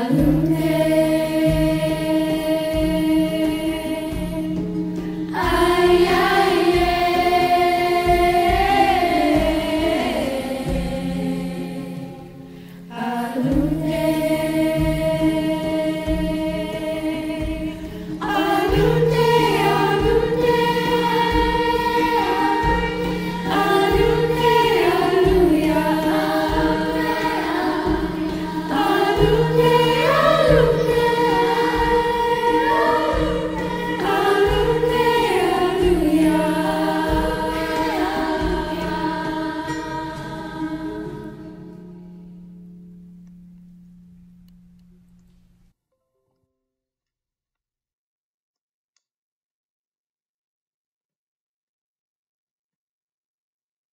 Hallelujah.